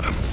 Got him.